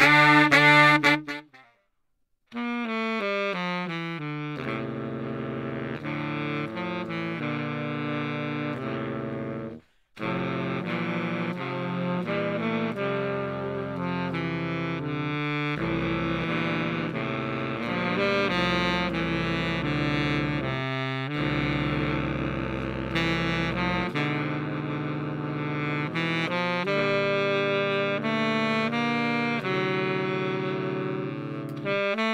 Ah. Mm-hmm.